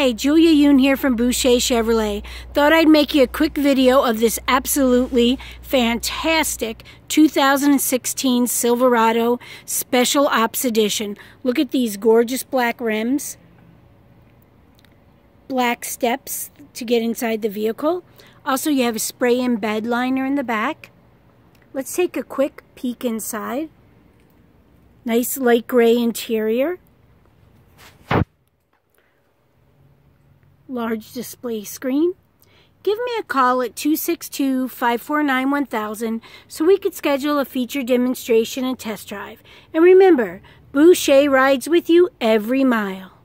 Hi, Julia Yoon here from Boucher Chevrolet. Thought I'd make you a quick video of this absolutely fantastic 2016 Silverado Special Ops Edition. Look at these gorgeous black rims, black steps to get inside the vehicle. Also, you have a spray-in bed liner in the back. Let's take a quick peek inside. Nice light gray interior. Large display screen. Give me a call at 262-549-1000 so we could schedule a feature demonstration and test drive. And remember, Boucher rides with you every mile.